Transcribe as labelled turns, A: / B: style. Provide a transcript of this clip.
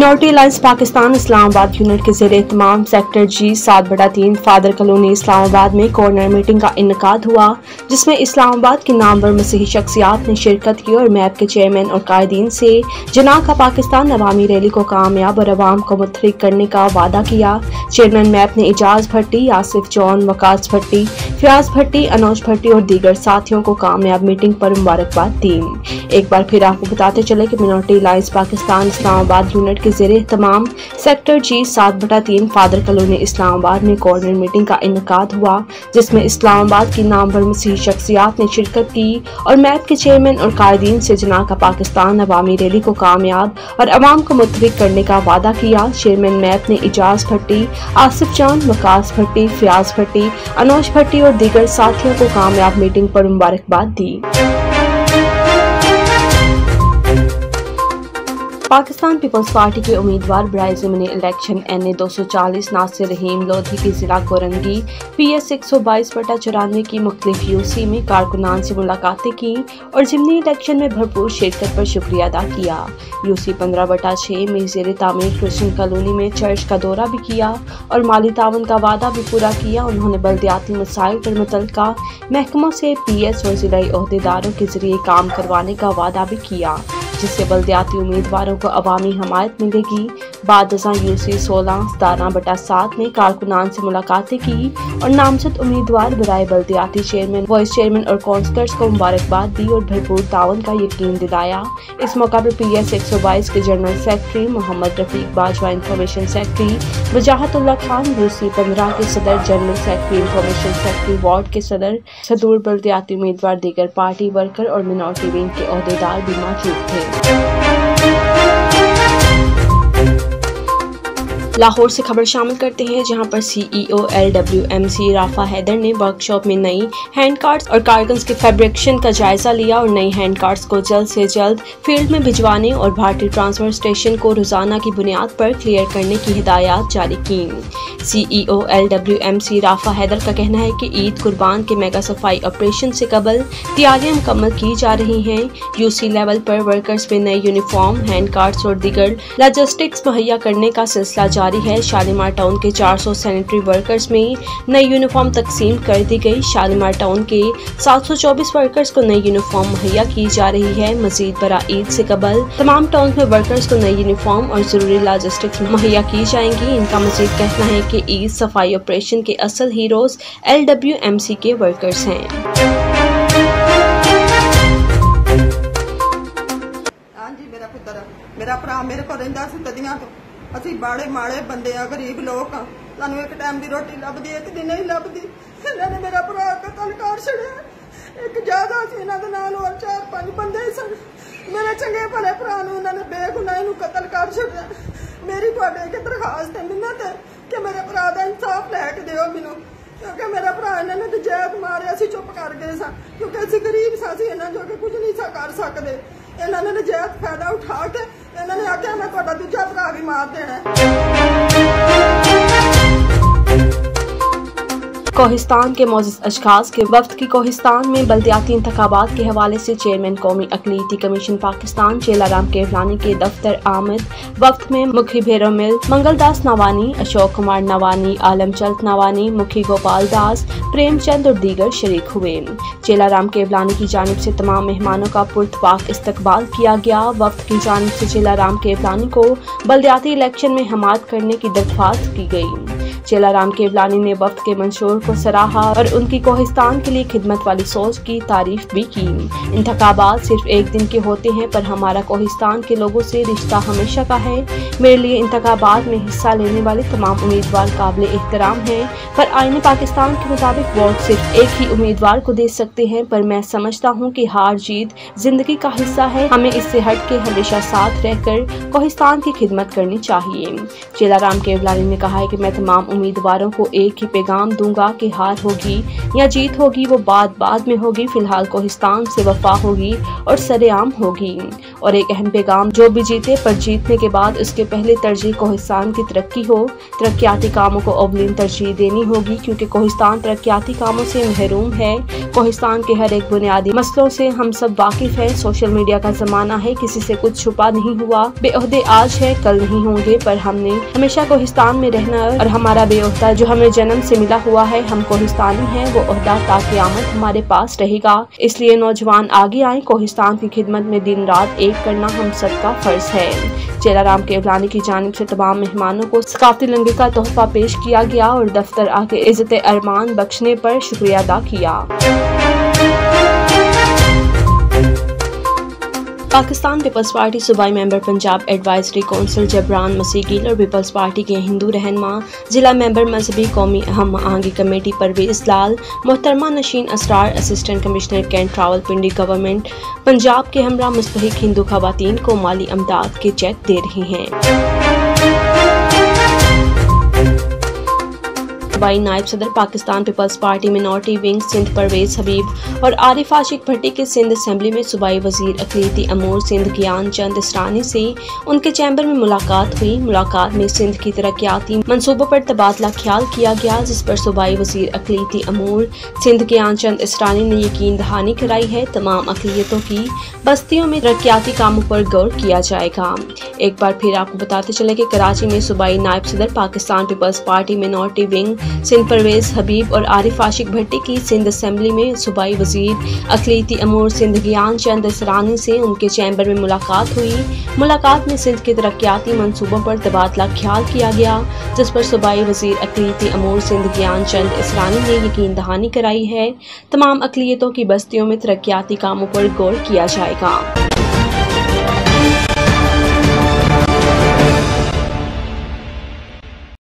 A: Minority alliance Pakistan Islamabad unit के जेर तमाम सेक्टर जी सात बटा तीन फादर कॉलोनी इस्लामाबाद में कॉर्नर मीटिंग का इनका हुआ, जिसमें इस्लामाबाद के नामवर मसीही शख्सियात ने शिरकत की और मैप के चेयरमैन और कायदीन से जना का पाकिस्तान अवामी रैली को कामयाब और अवाम को मुतरिक करने का वादा किया। चेयरमैन मैप ने एजाज भट्टी आसिफ जॉन, वकास भट्टी, फयाज भट्टी, अनोज भट्टी और दीगर साथियों को कामयाब मीटिंग पर मुबारकबाद दी। एक बार फिर आपको बताते चले कि minority alliance Pakistan Islamabad unit के जेर तमाम सेक्टर जी सात बटा तीन फादर कॉलोनी इस्लामाबाद में कॉर्नर मीटिंग का इनका हुआ, जिसमें इस्लामाबाद की नामवर मसीह शख्सियात ने शिरकत की और मैप के चेयरमैन और कायदीन से जना का पाकिस्तान अवामी रैली को कामयाब और अवाम को मुतरिक करने का वादा किया। चेयरमैन मैप ने इजाज भट्टी, आसिफ जान वकास भट्टी, फयाज भट्टी, अनोज भट्टी और दीगर साथियों को कामयाब मीटिंग पर मुबारकबाद दी। पाकिस्तान पीपल्स पार्टी के उम्मीदवार बराए ज़मनी इलेक्शन एन ए दो सौ चालीस नासिर रहीम लोधी की जिला कोरंगी पी एस एक सौ बाईस बटा चौरानवे की मुख्तलिफ़ यू सी में कारकुनान से मुलाकातें की और ज़मनी इलेक्शन में भरपूर शिरकत पर शुक्रिया अदा किया। यू सी पंद्रह बटा छः में जेर तामीर क्रिश्चन कॉलोनी में चर्च का दौरा भी किया और माली तावन का वादा भी पूरा किया। उन्होंने बल्दियाती मसाइल पर मुतल महकमों से पी एस और जिला अहदेदारों के ज़रिए काम करवाने का वादा भी किया। जिससे बल्दियाती उम्मीदवारों को अवामी हमायत मिलेगी। बाद यू सी सोलह सतारह बटा सात में कारकुनान से मुलाकातें की और नामजद उम्मीदवार बरए बल्दियाती चेयरमैन, वाइस चेयरमैन और काउंसलर्स को मुबारकबाद दी और भरपूर तावन का यकीन दिलाया। इस मौका पर पी एस एक सौ बाईस के general secretary Mohammad Rafiq Bajwa information secretary Wajahatullah Khan U C पंद्रह के सदर general secretary, information secretary ward के सदर सदूर बल्दियाती उम्मीदवार दीगर पार्टी वर्कर और मिनोरिटी विंग के अहदेदार भी मौजूद थे। लाहौर से खबर शामिल करते हैं, जहाँ पर CEO L W M C Rafa Haider ने वर्कशॉप में नई हैंड कार्ड्स और कारगन्स के फैब्रिकेशन का जायजा लिया और नई हैंड कार्ड्स को जल्द से जल्द फ़ील्ड में भिजवाने और भारतीय ट्रांसफ़र स्टेशन को रोज़ाना की बुनियाद पर क्लियर करने की हिदायत जारी की। CEO L W M C Rafa Haider का कहना है कि ईद कुर्बान के मेगा सफ़ाई ऑपरेशन से कबल तैयारियाँ मुकम्मल की जा रही हैं। यूसी लेवल पर वर्कर्स में नए यूनिफॉर्म हैंड कार्ड्स और दीगर लॉजिस्टिक्स मुहैया करने का सिलसिला जारी है शालीमार टाउन के 400 सैनिटरी वर्कर्स में नई यूनिफॉर्म तकसीम कर दी गई शालीमार टाउन के 724 वर्कर्स को नई यूनिफॉर्म मुहैया की जा रही है मजीद बरा ईद से कबल तमाम टाउन में वर्कर्स को नई यूनिफॉर्म और जरूरी लॉजिस्टिक्स मुहैया की जाएंगी इनका मजीद कहना है कि ईद सफाई ऑपरेशन के असल heroes L W M C के वर्कर्स हैं
B: ਮੇਰਾ ਭਰਾ ਮੇਰੇ ਕੋਲ ਰਹਿੰਦਾ ਸੀ ਤਦੀਆਂ ਤੋਂ ਅਸੀਂ ਬਾੜੇ ਮਾੜੇ ਬੰਦੇ ਆ, ਗਰੀਬ ਲੋਕ ਆ। ਸਾਨੂੰ ਇੱਕ ਟਾਈਮ ਦੀ ਰੋਟੀ ਲੱਭਦੀ ਇੱਕ ਦਿਨ ਨਹੀਂ ਲੱਭਦੀ। ਇਹਨਾਂ ਨੇ ਮੇਰਾ ਭਰਾ ਕਤਲ ਕਰ ਛੜਿਆ ਇੱਕ ਜ਼ਿਆਦਾ ਸੀ ਇਹਨਾਂ ਦੇ ਨਾਲ, ਹੋਰ ਚਾਰ ਪੰਜ ਬੰਦੇ ਸਨ। ਮੇਰੇ ਚੰਗੇ ਭਲੇ ਭਰਾ ਨੂੰ ਇਹਨਾਂ ਨੇ ਬੇਗੁਨਾਹ ਇਹਨੂੰ ਕਤਲ ਕਰ ਛੜਿਆ ਮੇਰੀ ਤੁਹਾਡੇ ਅੱਗੇ ਦਰਖਾਸਤ ਹੈ ਮਿੰਨਤ ਹੈ ਕਿ ਮੇਰੇ ਭਰਾ ਦਾ ਇਨਸਾਫ ਲੈ ਕੇ ਦਿਓ ਮੈਨੂੰ। ਕਿਉਂਕਿ ਮੇਰਾ ਭਰਾ ਇਹਨਾਂ ਨੇ ਨਜਾਇਜ਼ ਮਾਰਿਆ ਸੀ ਚੁੱਪ ਕਰ ਗਏ ਸਾਂ। ਕਿਉਂਕਿ ਅਸੀਂ ਗਰੀਬ ਸਾਂ, ਅਸੀਂ ਇਹਨਾਂ ਜੋ ਕਿ ਕੁਝ ਨਹੀਂ ਸਾ ਕਰ ਸਕਦੇ। ਇਹਨਾਂ ਨੇ ਨਜਾਇਜ਼ ਫਾਇਦਾ ਉਠਾ ਕੇ ਇਹਨਾਂ ਨੇ ਆਖਿਆ ਮੈਂ ਤੁਹਾਡਾ ਦੂਜਾ ਭਰਾ ਵੀ ਮਾਰ ਦੇਣਾ
A: कोहिस्तान के मोजिस अशखास के वक्त की कोहिस्तान में बल्दियाती इंतबात के हवाले से चेयरमैन कौमी अकलीती कमीशन पाकिस्तान चेलाराम केवलानी के दफ्तर आमद वक्त में मुखी भैरव मिल, मंगलदास नवानी, अशोक कुमार नवानी आलमचंद नवानी, मुखी गोपाल दास, प्रेमचंद और दीगर शरीक हुए। चेलाराम केवलानी की जानब से तमाम मेहमानों का पुरतपाक इस्तकबाल किया गया। वक्त की जानब से चेलाराम केवलानी को बल्दियाती इलेक्शन में हमात करने की दरख्वास्त की गई। चेलाराम केवलानी ने वक्त के मंशूर को सराहा और उनकी कोहिस्तान के लिए खिदमत वाली सोच की तारीफ़ भी की। इंतबात सिर्फ़ एक दिन के होते हैं, पर हमारा कोहिस्तान के लोगों से रिश्ता हमेशा का है। मेरे लिए इंतबात में हिस्सा लेने वाले तमाम उम्मीदवार काबिल एहतराम हैं, पर आइन पाकिस्तान के मुताबिक वोट सिर्फ़ एक ही उम्मीदवार को दे सकते हैं, पर मैं समझता हूँ की हार जीत ज़िंदगी का हिस्सा है। हमें इससे हट के हमेशा साथ रहकर कोहिस्तान की खिदमत करनी चाहिए। चेलाराम केवलानी ने कहा है की मैं तमाम उम्मीदवारों को एक ही पैगाम दूँगा कि हार होगी या जीत होगी, वो बात बाद में होगी, फ़िलहाल कोहिस्तान से वफा होगी और सरेआम होगी। और एक अहम पैगाम, जो भी जीते पर जीतने के बाद उसके पहले तरजीह कोहिस्तान की तरक्की हो, तरक्याती कामों को अवलिन तरजीह देनी होगी, क्योंकि कोहिस्तान तरक्याती कामों से महरूम है। कोहिस्तान के हर एक बुनियादी मसलों से हम सब वाकिफ हैं। सोशल मीडिया का जमाना है, किसी से कुछ छुपा नहीं हुआ। बेअहदे आज है, कल नहीं होंगे, पर हमने हमेशा कोहिस्तान में रहना और हमारा बेअहदा जो हमें जन्म से मिला हुआ है, हम कोहिस्तानी हैं, वो अहदा ताकयामत हमारे पास रहेगा। इसलिए नौजवान आगे आए, कोहिस्तान की खिदमत में दिन रात एक करना हम सबका फ़र्ज़ है। चेलाराम केवलानी की जानब से तमाम मेहमानों को सकाफती लंगे का तोहफा पेश किया गया और दफ्तर आके इज़्ज़त अरमान बख्शने पर शुक्रिया अदा किया। पाकिस्तान पीपल्स पार्टी सूबाई member Punjab advisory council Jibran Masih Gill और पीपल्स पार्टी के हिंदू रहनमा जिला मेंबर मजहबी कौमी अहम आहंगी कमेटी परवेज लाल, मोहतरमा नशीन Israr assistant commissioner cantt Rawalpindi government, Punjab के हमरा मुस्तक हिंदू खातन को माली अमदाद के चेक दे रही हैं। सूबाई नायब सदर Pakistan peoples party minority wing Sindh Parvez Habib और आरिफ आशिक भट्टी के सिंध असम्बली में सूबाई वज़ीर अकलीती अमूर सिंध ज्ञान चंद इसरानी से उनके चैम्बर में मुलाकात हुई। मुलाकात में सिंध की तरक्याती मनसूबों पर तबादला ख्याल किया गया, जिस पर सूबाई वज़ीर अकलीती अमूर सिंध ज्ञान चंद इसरानी ने यकीन दहानी कराई है। तमाम अकलीतों की बस्तियों में तरक्याती कामों पर गौर किया जाएगा। एक बार फिर आपको बताते चले कि कराची में सूबाई नायब सदर Pakistan peoples party minority wing Sindh Parvez, Habib और आरिफ आशिक भट्टी की सिंध असम्बली में सूबाई वज़ीर अखलीती अमूर सिंध ज्ञान चंद इसरानी से उनके चैम्बर में मुलाकात हुई। मुलाकात में सिंध के तरक्याती मनसूबों पर तबादला ख्याल किया गया, जिस पर सूबाई वज़ीर अकलीती अमूर सिंध ज्ञान चंद इसरानी ने यकीन दहानी कराई है। तमाम अकलीतों की बस्तियों में तरक्याती कामों पर गौर किया जाएगा।